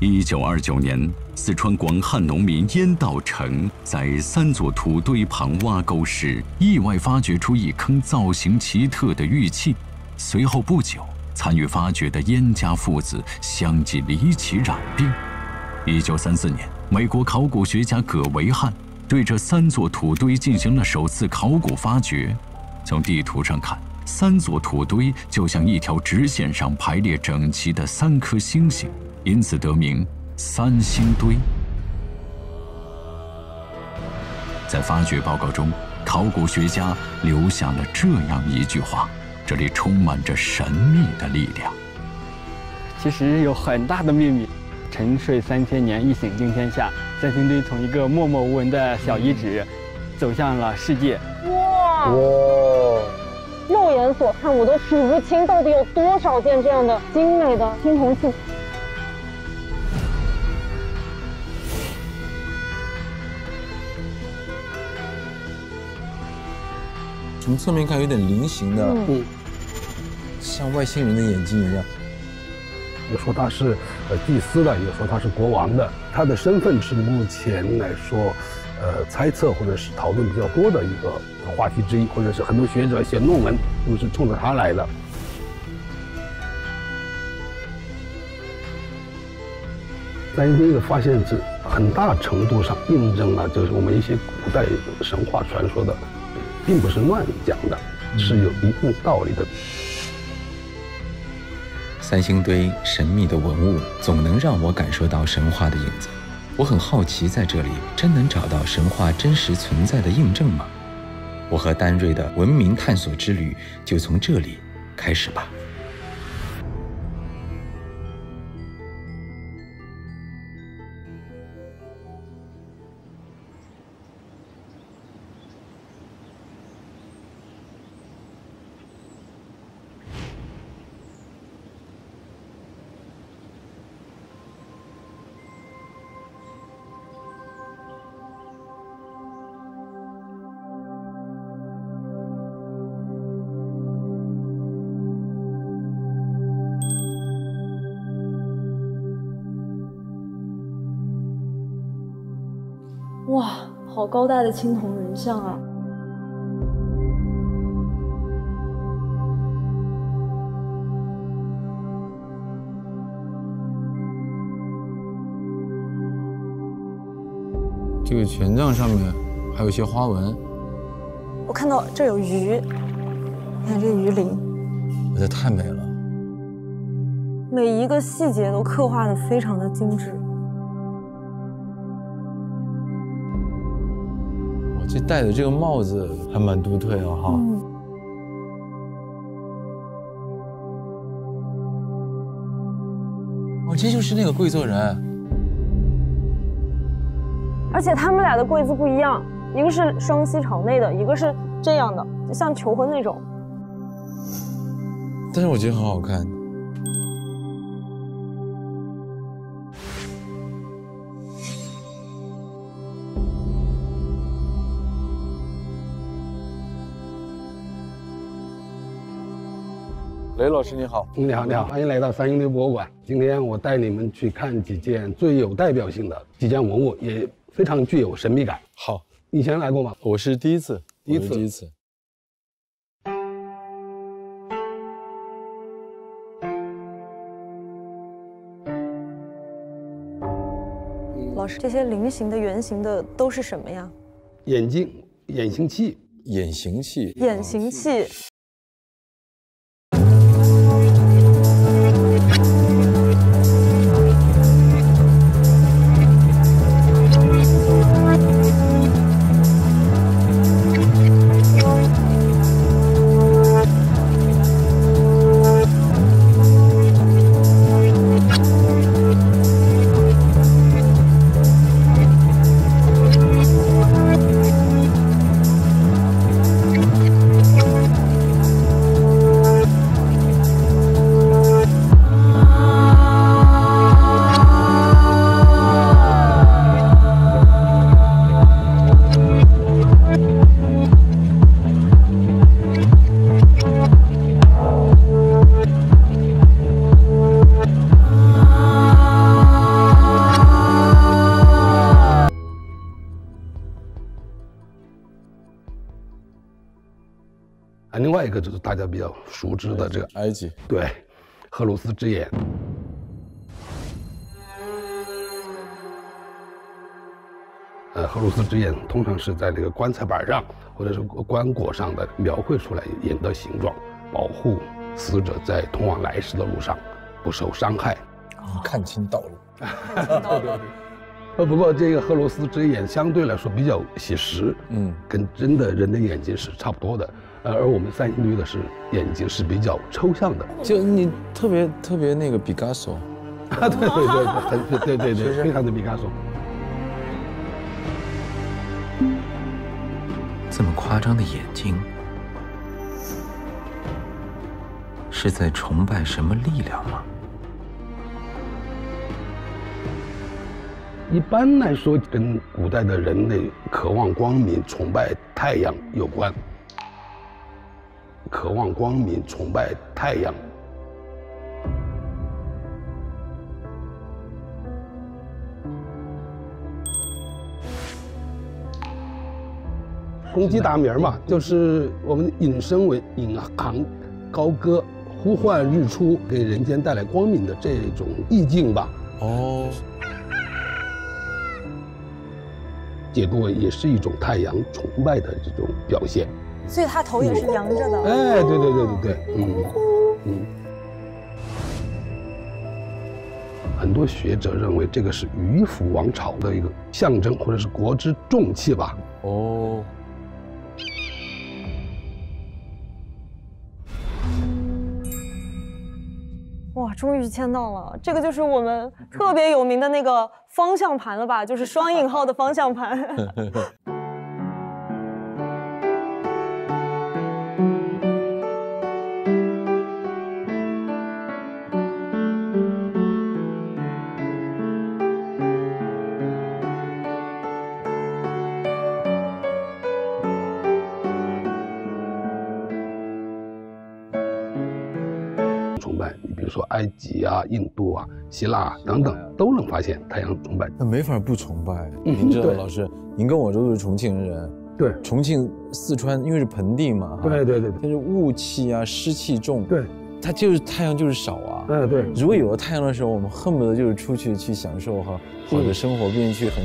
一九二九年，四川广汉农民燕道成在三座土堆旁挖沟时，意外发掘出一坑造型奇特的玉器。随后不久，参与发掘的燕家父子相继离奇染病。一九三四年，美国考古学家葛维汉对这三座土堆进行了首次考古发掘。从地图上看，三座土堆就像一条直线上排列整齐的三颗星星。因此得名三星堆。在发掘报告中，考古学家留下了这样一句话：“这里充满着神秘的力量。”其实有很大的秘密。沉睡三千年，一醒惊天下。三星堆从一个默默无闻的小遗址，走向了世界。哇！哇！肉眼所看，我都数不清到底有多少件这样的精美的青铜器。从侧面看，有点菱形的，嗯，像外星人的眼睛一样。有说他是呃祭司的，有说他是国王的。他的身份是目前来说，呃，猜测或者是讨论比较多的一个话题之一，或者是很多学者写论文都是冲着他来的。三星堆的发现是很大程度上印证了，就是我们一些古代神话传说的。并不是乱讲的，是有一定道理的。三星堆神秘的文物总能让我感受到神话的影子，我很好奇，在这里真能找到神话真实存在的印证吗？我和丹瑞的文明探索之旅就从这里开始吧。高大的青铜人像啊！这个权杖上面还有一些花纹。我看到这有鱼，你看这鱼鳞，我觉得太美了，每一个细节都刻画的非常的精致。戴的这个帽子还蛮独特的哈。哦，这就是那个贵族人。而且他们俩的跪姿不一样，一个是双膝朝内的，一个是这样的，就像求婚那种。但是我觉得很好看。雷老师你好，你好你好，欢迎来到三星堆博物馆。今天我带你们去看几件最有代表性的几件文物，也非常具有神秘感。好，以前来过吗？我是第一次，第一次，第一次。老师，这些菱形的、圆形的都是什么呀？眼镜、眼形器、眼形器、眼形器。就是大家比较熟知的这个埃及，对，荷鲁斯之眼。呃，荷鲁斯之眼通常是在这个棺材板上或者是棺椁上的描绘出来眼的形状，保护死者在通往来世的路上不受伤害。看清道路。对对对。呃，不过这个荷鲁斯之眼相对来说比较写实，嗯，跟真的人的眼睛是差不多的。呃，而我们三星堆的是眼睛是比较抽象的。就你特别特别那个毕加索，啊，对对对，很对对对，非常的毕加索。这么夸张的眼睛，是在崇拜什么力量吗？一般来说，跟古代的人类渴望光明、崇拜太阳有关。渴望光明、崇拜太阳。公鸡打鸣嘛，就是我们引申为引吭高歌，呼唤日出，给人间带来光明的这种意境吧。哦，解读为也是一种太阳崇拜的这种表现。所以他头也是扬着的。哎，对对对对对，嗯嗯。很多学者认为这个是鱼府王朝的一个象征，或者是国之重器吧。哦。哇，终于签到了！这个就是我们特别有名的那个方向盘了吧？就是双引号的方向盘。说埃及啊、印度啊、希腊等等都能发现太阳崇拜，那没法不崇拜。您知道，老师，您跟我都是重庆人，对，重庆、四川因为是盆地嘛，对对对，但是雾气啊、湿气重，对，它就是太阳就是少啊，嗯对。如果有了太阳的时候，我们恨不得就是出去去享受哈好的生活，并去很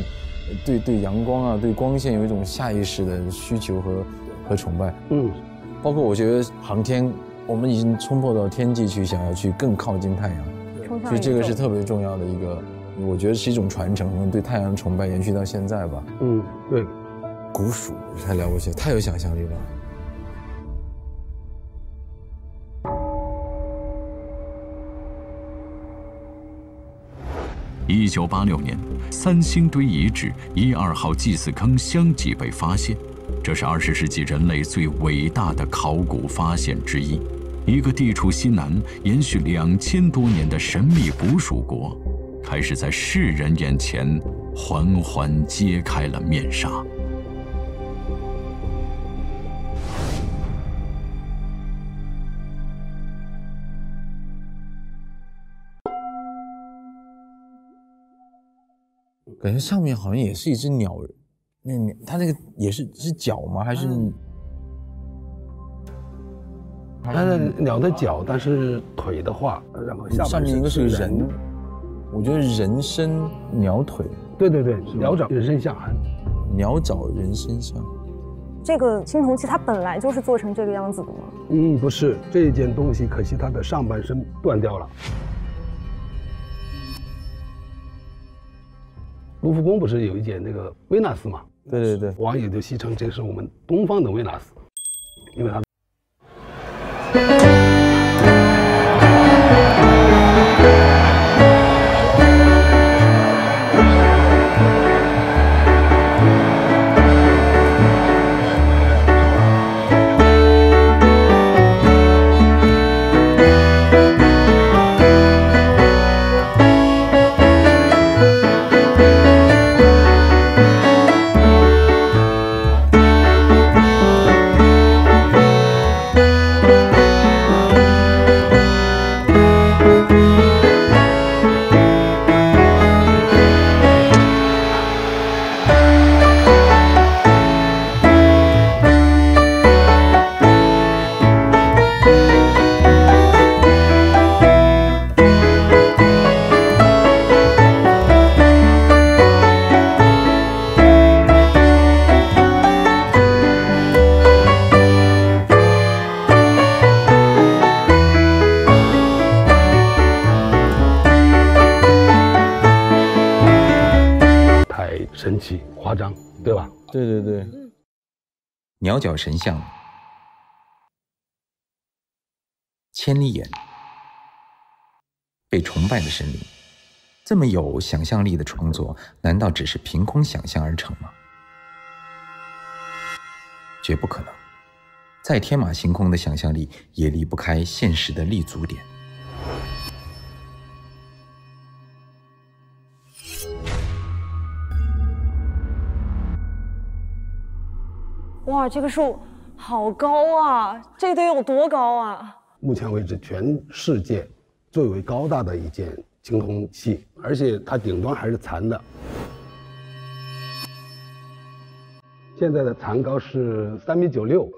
对对阳光啊、对光线有一种下意识的需求和和崇拜。嗯，包括我觉得航天。我们已经冲破到天际去，想要去更靠近太阳，所以这个是特别重要的一个，我觉得是一种传承，对太阳崇拜延续到现在吧。嗯，对，古蜀太了不起，太有想象力了。一九八六年，三星堆遗址一二号祭祀坑相继被发现，这是二十世纪人类最伟大的考古发现之一。一个地处西南、延续两千多年的神秘古蜀国，开始在世人眼前缓缓揭开了面纱。感觉上面好像也是一只鸟，那鸟它那个也是是脚吗？还是？它的鸟的脚，但是腿的话，然后上面一个是人，我觉得人身鸟腿，对对对，鸟爪人身像，鸟爪人身下。这个青铜器它本来就是做成这个样子的吗？嗯，不是，这件东西可惜它的上半身断掉了。卢浮宫不是有一件那个维纳斯嘛？对对对，网友就戏称这是我们东方的维纳斯，因为它。鸟脚神像，千里眼，被崇拜的神灵，这么有想象力的创作，难道只是凭空想象而成吗？绝不可能。再天马行空的想象力，也离不开现实的立足点。哇，这个树好高啊！这得有多高啊？目前为止，全世界最为高大的一件青铜器，而且它顶端还是残的。现在的残高是三米九六。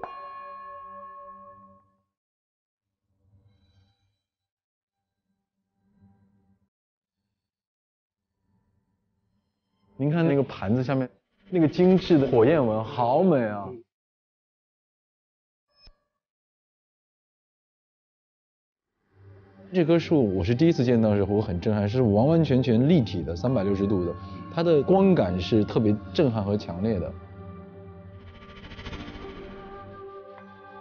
您看那个盘子下面那个精致的火焰纹，好美啊！这棵树我是第一次见到的时候，我很震撼，是完完全全立体的，三百六十度的，它的光感是特别震撼和强烈的。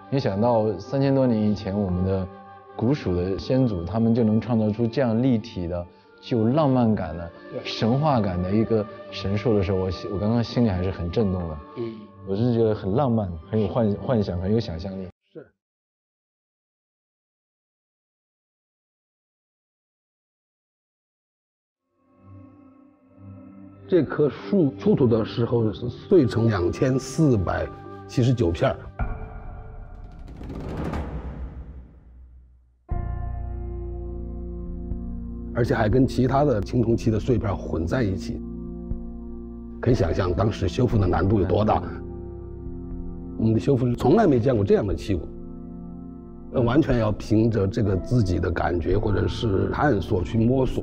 没想到三千多年以前，我们的古蜀的先祖，他们就能创造出这样立体的。具有浪漫感的、神话感的一个神树的时候，我我刚刚心里还是很震动的。嗯，我是觉得很浪漫，很有幻幻想，很有想象力。这棵树出土的时候是碎成两千四百七十九片。而且还跟其他的青铜器的碎片混在一起，可以想象当时修复的难度有多大。我们的修复师从来没见过这样的器物，呃，完全要凭着这个自己的感觉或者是探索去摸索。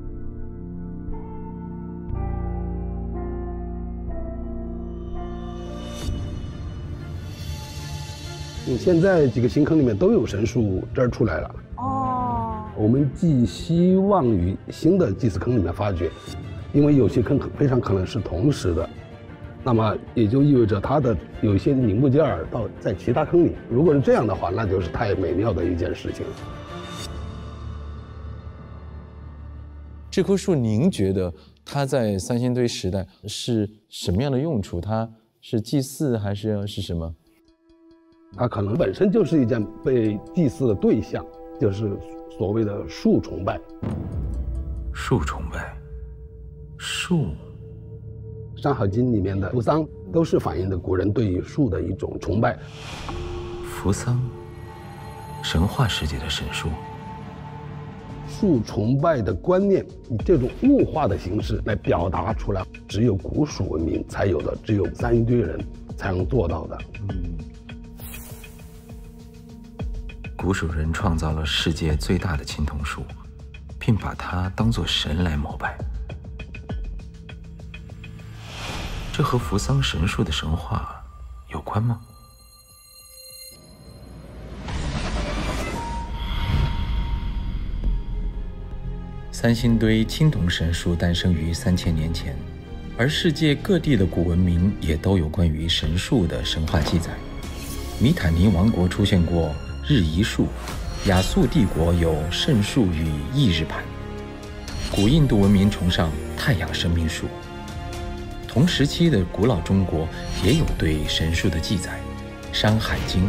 你现在几个新坑里面都有神树枝儿出来了。哦我们寄希望于新的祭祀坑里面发掘，因为有些坑非常可能是同时的，那么也就意味着它的有一些零部件儿到在其他坑里。如果是这样的话，那就是太美妙的一件事情了。这棵树，您觉得它在三星堆时代是什么样的用处？它是祭祀还是是什么？它可能本身就是一件被祭祀的对象，就是。所谓的树崇拜，树崇拜，树，《山海经》里面的扶桑都是反映的古人对于树的一种崇拜。扶桑，神话世界的神树。树崇拜的观念以这种物化的形式来表达出来，只有古蜀文明才有的，只有三星堆人才能做到的。嗯。古蜀人创造了世界最大的青铜树，并把它当作神来膜拜。这和扶桑神树的神话有关吗？三星堆青铜神树诞生于三千年前，而世界各地的古文明也都有关于神树的神话记载。米坦尼王国出现过。日夷树，亚述帝国有圣树与翌日盘，古印度文明崇尚太阳生命树。同时期的古老中国也有对神树的记载，《山海经》。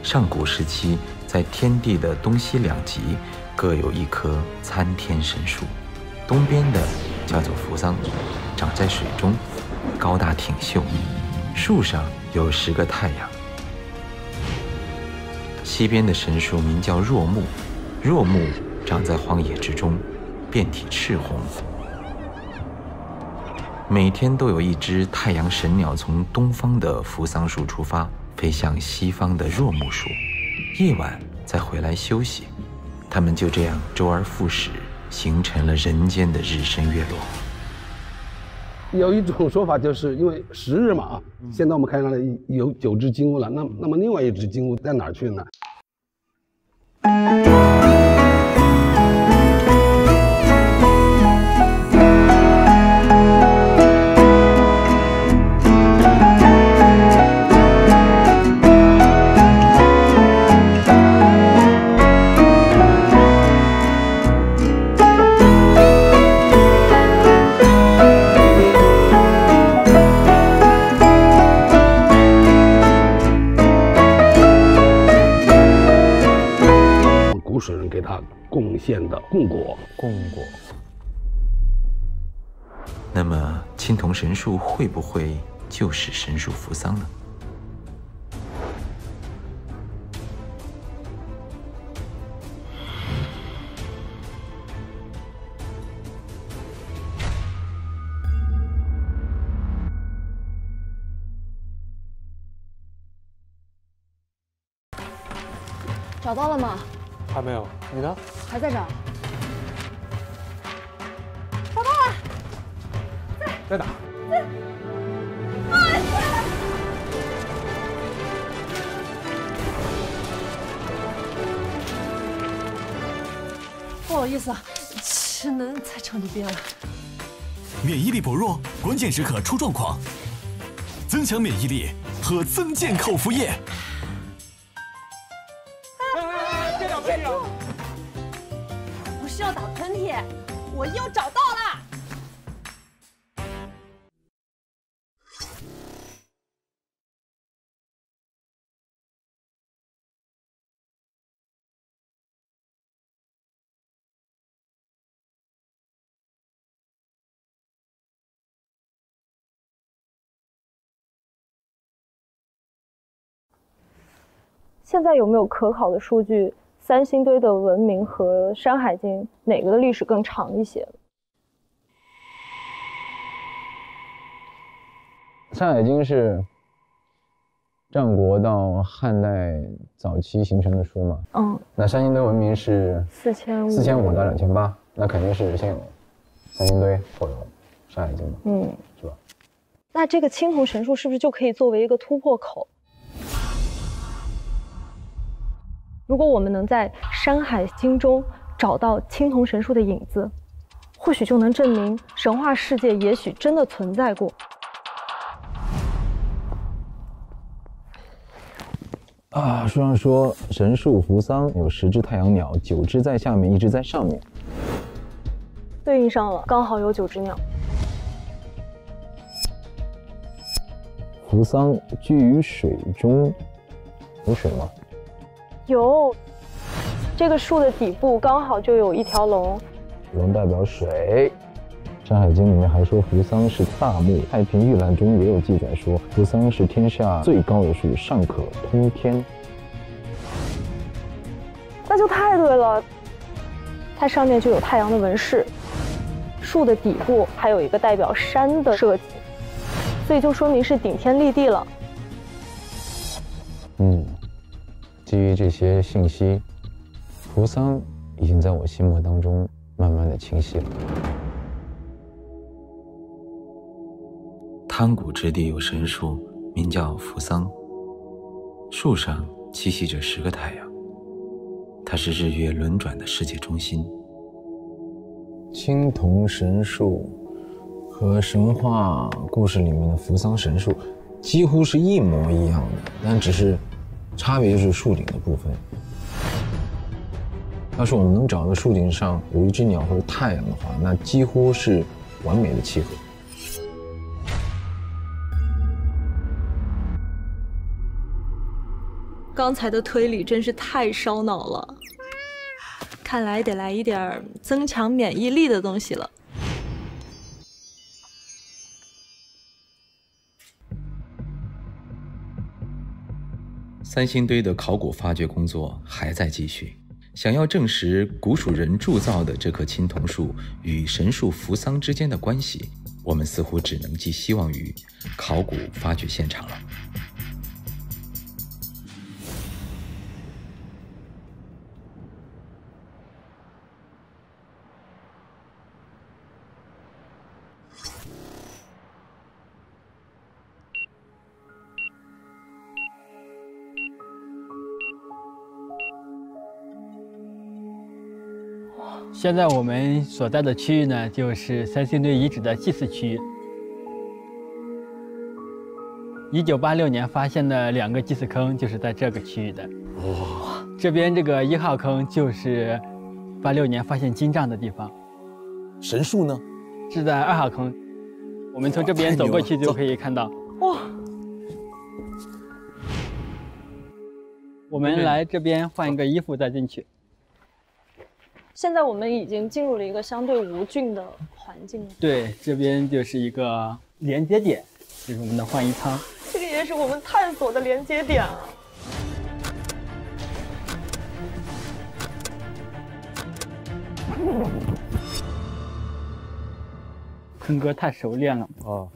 上古时期，在天地的东西两极各有一棵参天神树，东边的叫做扶桑，长在水中，高大挺秀，树上有十个太阳。西边的神树名叫若木，若木长在荒野之中，遍体赤红。每天都有一只太阳神鸟从东方的扶桑树出发，飞向西方的若木树，夜晚再回来休息。它们就这样周而复始，形成了人间的日升月落。有一种说法，就是因为十日嘛啊，现在我们看到了有九只金乌了，那那么另外一只金乌在哪儿去呢？古贡献的贡果。贡果。那么青铜神树会不会就是神树扶桑呢？找到了吗？还没有，你呢？还在找。找到了，在在哪？不好意思啊，只能再找一遍了。免疫力薄弱，关键时刻出状况，增强免疫力，喝增健口服液。现在有没有可考的数据？三星堆的文明和《山海经》哪个的历史更长一些？《山海经》是战国到汉代早期形成的书嘛？嗯。那三星堆文明是四千五四千五到两千八，那肯定是先有三星堆后有《山海经》嘛？嗯，是吧？那这个青铜神树是不是就可以作为一个突破口？如果我们能在《山海经》中找到青铜神树的影子，或许就能证明神话世界也许真的存在过。啊，书上说神树扶桑有十只太阳鸟，九只在下面，一只在上面，对应上了，刚好有九只鸟。扶桑居于水中，有水吗？有，这个树的底部刚好就有一条龙，龙代表水。《山海经》里面还说扶桑是大木，《太平御览》中也有记载说扶桑是天下最高的树，上可通天。那就太对了，它上面就有太阳的纹饰，树的底部还有一个代表山的设计，所以就说明是顶天立地了。嗯。基于这些信息，扶桑已经在我心目当中慢慢的清晰了。滩谷之地有神树，名叫扶桑。树上栖息着十个太阳，它是日月轮转的世界中心。青铜神树和神话故事里面的扶桑神树几乎是一模一样的，但只是。差别就是树顶的部分。要是我们能找到树顶上有一只鸟或者太阳的话，那几乎是完美的契合。刚才的推理真是太烧脑了，看来得来一点增强免疫力的东西了。三星堆的考古发掘工作还在继续。想要证实古蜀人铸造的这棵青铜树与神树扶桑之间的关系，我们似乎只能寄希望于考古发掘现场了。现在我们所在的区域呢，就是三星堆遗址的祭祀区域。一九八六年发现的两个祭祀坑就是在这个区域的。哇！这边这个一号坑就是八六年发现金杖的地方。神树呢？是在二号坑。我们从这边走过去就可以看到。哇！我们来这边换一个衣服再进去。现在我们已经进入了一个相对无菌的环境。对，这边就是一个连接点，就是我们的换衣舱。这个也是我们探索的连接点。坤哥太熟练了啊！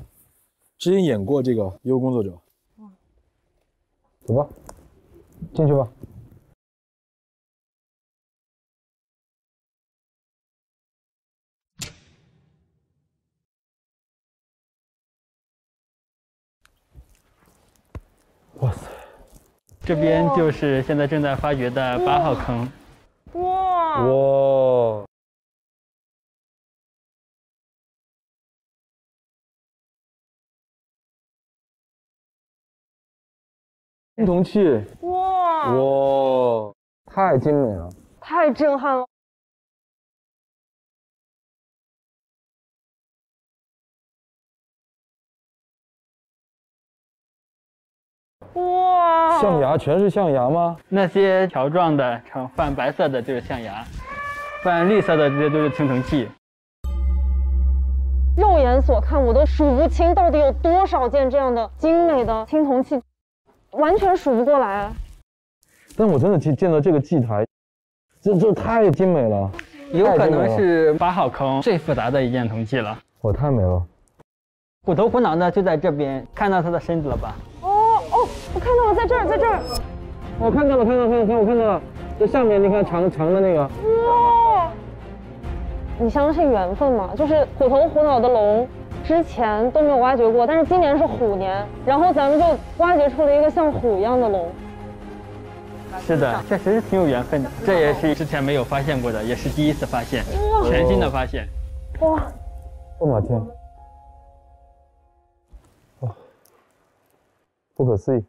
之前演过这个《优工作者》。走吧，进去吧。哇塞，这边就是现在正在发掘的八号坑。哇！哇！青铜器，哇哇，太精美了，太震撼了！哇，象牙全是象牙吗？那些条状的呈泛白色的就是象牙，泛绿色的这些都是青铜器。肉眼所看，我都数不清到底有多少件这样的精美的青铜器。完全数不过来，但我真的见见到这个祭台，这这太精美了，有可能是八号坑最复杂的一件铜器了。我，太美了！虎头虎脑的就在这边，看到它的身子了吧？我看到了，在这儿，在这儿。我看到了，看到了，看到，看，我看到了，这上面你看长长的那个。哇！你相信缘分吗？就是虎头虎脑的龙。之前都没有挖掘过，但是今年是虎年，然后咱们就挖掘出了一个像虎一样的龙。是的，确实是挺有缘分的。这也是之前没有发现过的，也是第一次发现，全新的发现。哇！我马天！哇！不可思议。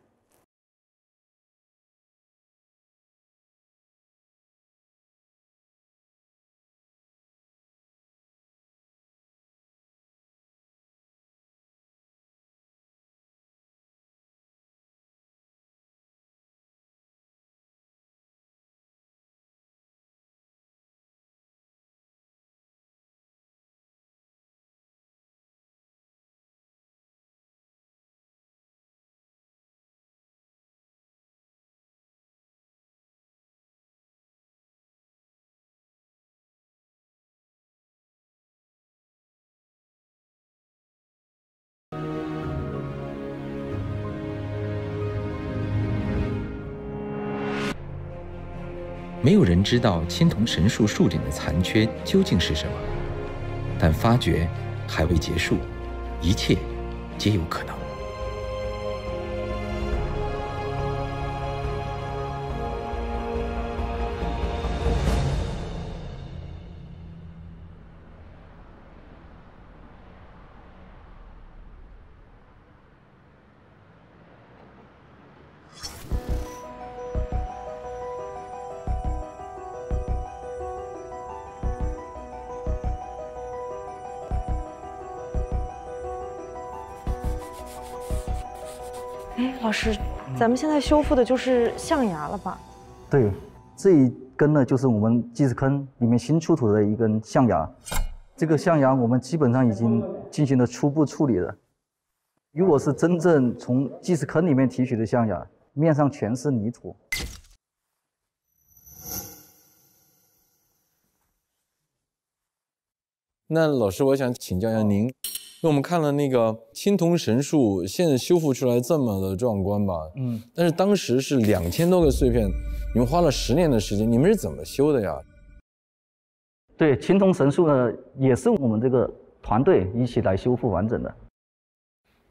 没有人知道青铜神树树顶的残缺究竟是什么，但发掘还未结束，一切皆有可能。们现在修复的就是象牙了吧？对，这一根呢，就是我们祭祀坑里面新出土的一根象牙。这个象牙我们基本上已经进行了初步处理了。如果是真正从祭祀坑里面提取的象牙，面上全是泥土。那老师，我想请教一下您。那我们看了那个青铜神树，现在修复出来这么的壮观吧？嗯，但是当时是两千多个碎片，你们花了十年的时间，你们是怎么修的呀？对，青铜神树呢，也是我们这个团队一起来修复完整的。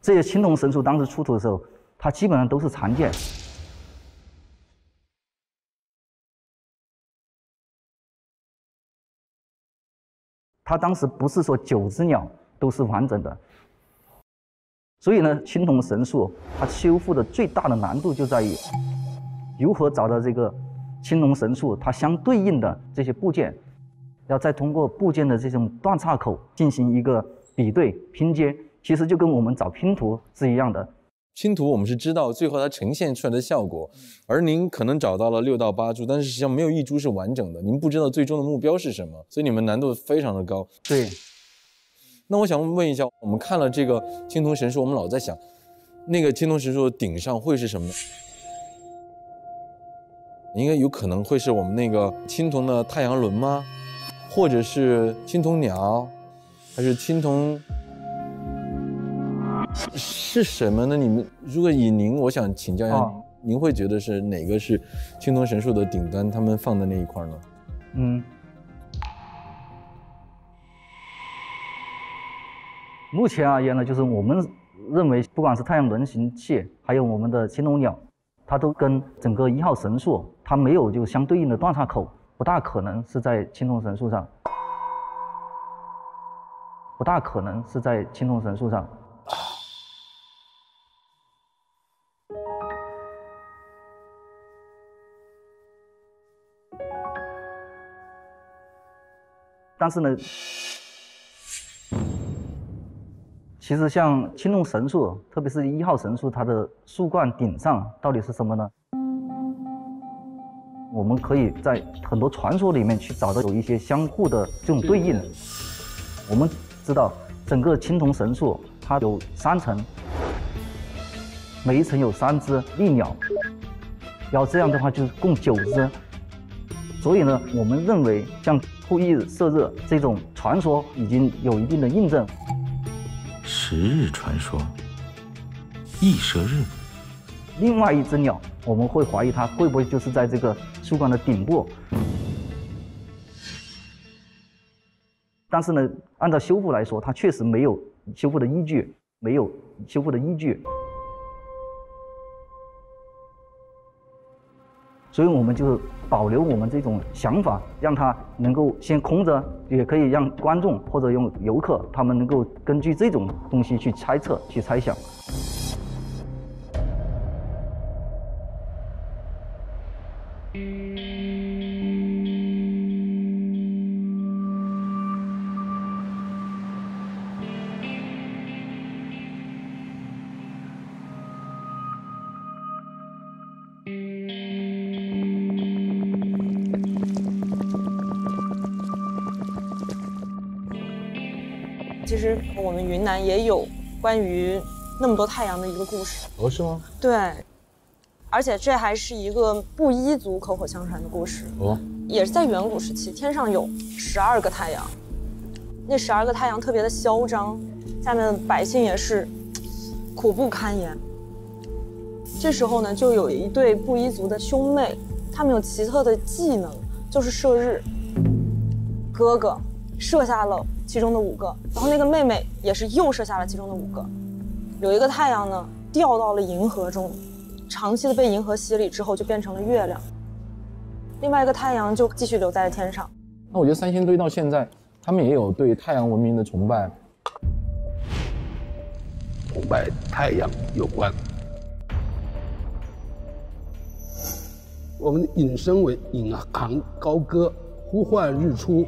这些青铜神树当时出土的时候，它基本上都是残件，它当时不是说九只鸟。都是完整的，所以呢，青铜神树它修复的最大的难度就在于如何找到这个青铜神树它相对应的这些部件，要再通过部件的这种断岔口进行一个比对拼接，其实就跟我们找拼图是一样的。拼图我们是知道最后它呈现出来的效果，而您可能找到了六到八株，但是实际上没有一株是完整的，您不知道最终的目标是什么，所以你们难度非常的高。对。那我想问一下，我们看了这个青铜神树，我们老在想，那个青铜神树顶上会是什么？应该有可能会是我们那个青铜的太阳轮吗？或者是青铜鸟，还是青铜？是什么呢？你们如果以您，我想请教一下，您会觉得是哪个是青铜神树的顶端？他们放的那一块呢？嗯，目前而言呢，就是我们认为，不管是太阳轮形器，还有我们的青铜鸟，它都跟整个一号神树，它没有就相对应的断岔口，不大可能是在青铜神树上，不大可能是在青铜神树上。但是呢，其实像青铜神树，特别是一号神树，它的树冠顶上到底是什么呢？我们可以在很多传说里面去找到有一些相互的这种对应。我们知道，整个青铜神树它有三层，每一层有三只利鸟，然后这样的话就是共九只。所以呢，我们认为像。故意射日这种传说已经有一定的印证。十日传说，羿射日。另外一只鸟，我们会怀疑它会不会就是在这个树冠的顶部。但是呢，按照修复来说，它确实没有修复的依据，没有修复的依据。所以我们就保留我们这种想法，让它能够先空着，也可以让观众或者用游客他们能够根据这种东西去猜测、去猜想。云南也有关于那么多太阳的一个故事哦，是吗？对，而且这还是一个布依族口口相传的故事哦，也是在远古时期，天上有十二个太阳，那十二个太阳特别的嚣张，下面的百姓也是苦不堪言。这时候呢，就有一对布依族的兄妹，他们有奇特的技能，就是射日。哥哥射下了。其中的五个，然后那个妹妹也是又射下了其中的五个，有一个太阳呢掉到了银河中，长期的被银河洗礼之后就变成了月亮，另外一个太阳就继续留在了天上。那我觉得三星堆到现在，他们也有对太阳文明的崇拜，崇拜太阳有关。我们引申为引吭高歌，呼唤日出。